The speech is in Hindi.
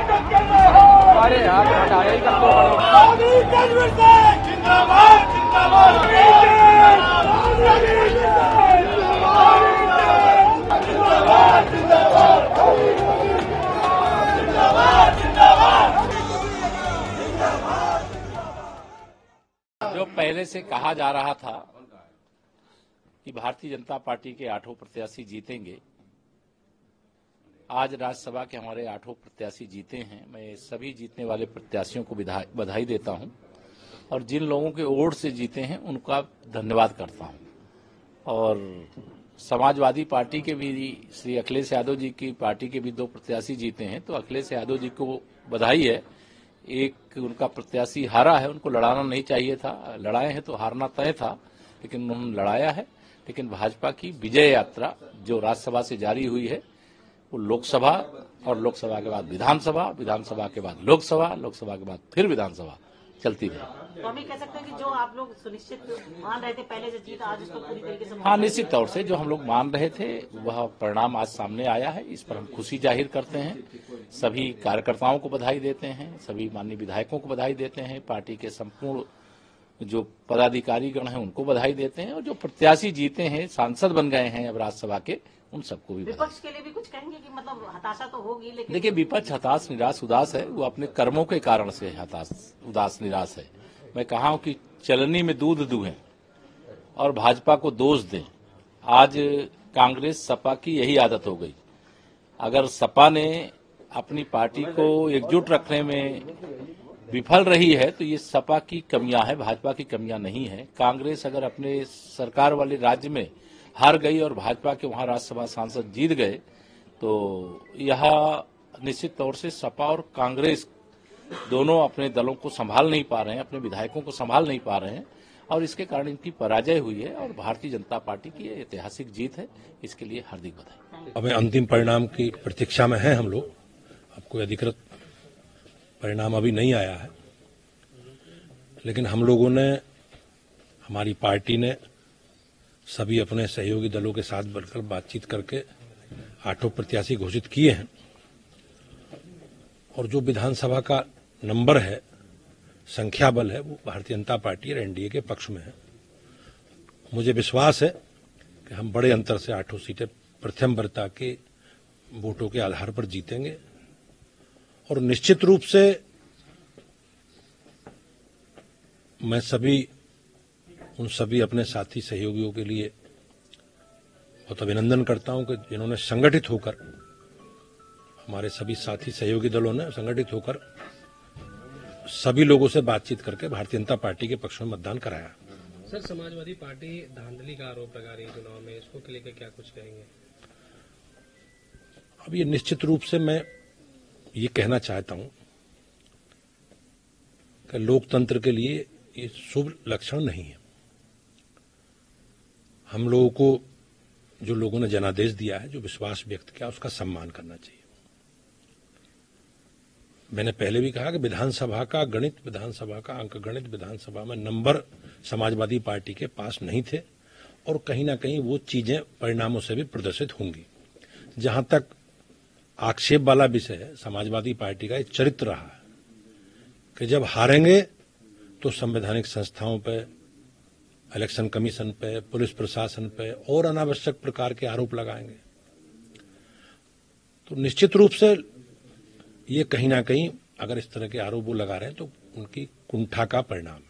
हमारे यहाँ हटाया ही? कर दो पहले से कहा जा रहा था कि भारतीय जनता पार्टी के आठों प्रत्याशी जीतेंगे। आज राज्यसभा के हमारे आठों प्रत्याशी जीते हैं। मैं सभी जीतने वाले प्रत्याशियों को बधाई देता हूँ और जिन लोगों के वोट से जीते हैं, उनका धन्यवाद करता हूँ। और समाजवादी पार्टी के भी, श्री अखिलेश यादव जी की पार्टी के भी दो प्रत्याशी जीते हैं तो अखिलेश यादव जी को बधाई है। एक उनका प्रत्याशी हारा है, उनको लड़ाना नहीं चाहिए था। लड़ाए हैं तो हारना तय था, लेकिन उन्होंने लड़ाया है। लेकिन भाजपा की विजय यात्रा जो राज्यसभा से जारी हुई है, वो लोकसभा और लोकसभा के बाद विधानसभा विधानसभा के बाद लोकसभा लोकसभा के बाद फिर विधानसभा। चलती रही। तो हम कह सकते हैं कि जो आप लोग सुनिश्चित मान रहे थे पहले से जीत आज उसको पूरी तरीके से हाँ। निश्चित तौर से जो हम लोग मान रहे थे वह परिणाम आज सामने आया है। इस पर हम खुशी ज़ाहिर करते हैं। सभी कार्यकर्ताओं को बधाई देते हैं सभी माननीय विधायकों को बधाई देते हैं पार्टी के संपूर्ण जो पदाधिकारी गण हैं उनको बधाई देते हैं और जो प्रत्याशी जीते हैं सांसद बन गए हैं अब राज्यसभा के उन सबको भी विपक्ष के लिए भी कुछ कहेंगे कि मतलब हताशा तो होगी लेकिन देखिए विपक्ष हताश निराश उदास है। वो अपने कर्मों के कारण से हताश उदास निराश है। मैं कहा हूँ कि चलनी में दूध दुहें और भाजपा को दोष दें। आज कांग्रेस सपा की यही आदत हो गई। अगर सपा ने अपनी पार्टी को एकजुट रखने में विफल रही है तो ये सपा की कमियाँ है भाजपा की कमियाँ नहीं है। कांग्रेस अगर अपने सरकार वाले राज्य में हार गई और भाजपा के वहाँ राज्यसभा सांसद जीत गए तो यह निश्चित तौर से सपा और कांग्रेस दोनों अपने दलों को संभाल नहीं पा रहे हैं, अपने विधायकों को संभाल नहीं पा रहे हैं, और इसके कारण इनकी पराजय हुई है और भारतीय जनता पार्टी की ऐतिहासिक जीत है, इसके लिए हार्दिक बधाई। हमें अंतिम परिणाम की प्रतीक्षा में हैं हम लोग। कोई अधिकृत परिणाम अभी नहीं आया है। लेकिन हम लोगों ने, हमारी पार्टी ने सभी अपने सहयोगी दलों के साथ बढ़कर बातचीत करके आठों प्रत्याशी घोषित किए हैं। और जो विधानसभा का नंबर है संख्या बल है, वो भारतीय जनता पार्टी और एनडीए के पक्ष में है। मुझे विश्वास है कि हम बड़े अंतर से आठों सीटें प्रथम वरता के वोटों के आधार पर जीतेंगे। और निश्चित रूप से मैं सभी उन सभी अपने साथी सहयोगियों के लिए बहुत अभिनंदन करता हूँ कि जिन्होंने संगठित होकर हमारे सभी साथी सहयोगी दलों ने संगठित होकर सभी लोगों से बातचीत करके भारतीय जनता पार्टी के पक्ष में मतदान कराया। सर समाजवादी पार्टी धांधली का आरोप लगा रही है चुनाव में इसको के लेकर क्या कुछ कहेंगे? अब ये निश्चित रूप से मैं ये कहना चाहता हूँ कि लोकतंत्र के लिए ये शुभ लक्षण नहीं है। हम लोगों को, जो लोगों ने जनादेश दिया है, जो विश्वास व्यक्त किया, उसका सम्मान करना चाहिए। मैंने पहले भी कहा कि विधानसभा का गणित, विधानसभा का अंक गणित, विधानसभा में नंबर समाजवादी पार्टी के पास नहीं थे, और कहीं ना कहीं वो चीज़ें परिणामों से भी प्रदर्शित होंगी। जहाँ तक आक्षेप वाला विषय है, समाजवादी पार्टी का एक चरित्र रहा कि जब हारेंगे तो संवैधानिक संस्थाओं पर इलेक्शन कमीशन पे, पुलिस प्रशासन पे और अनावश्यक प्रकार के आरोप लगाएँगे। तो निश्चित रूप से ये कहीं ना कहीं अगर इस तरह के आरोप वो लगा रहे हैं तो उनकी कुंठा का परिणाम है।